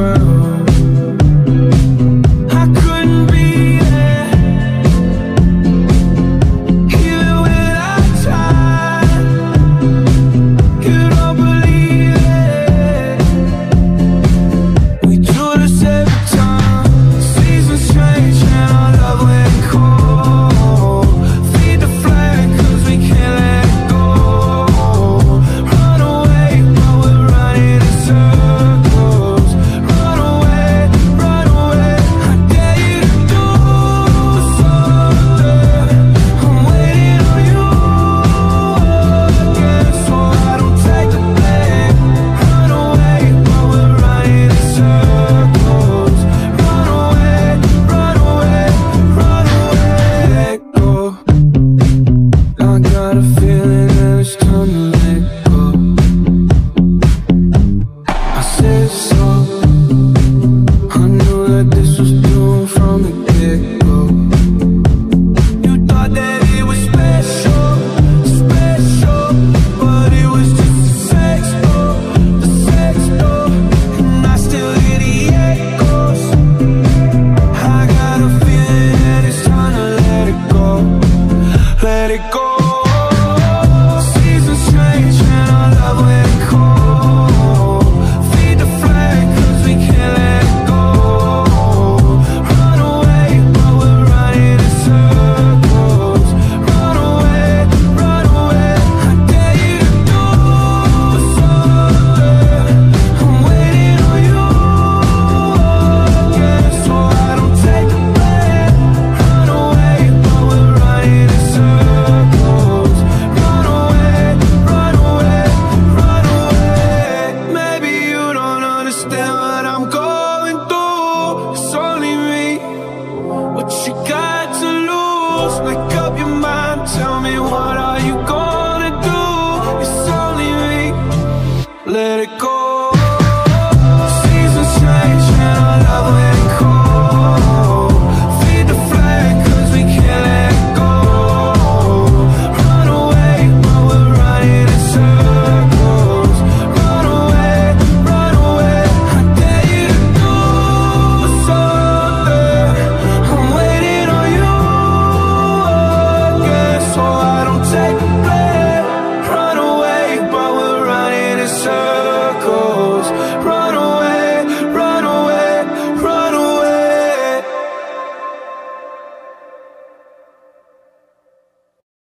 ground let it go. like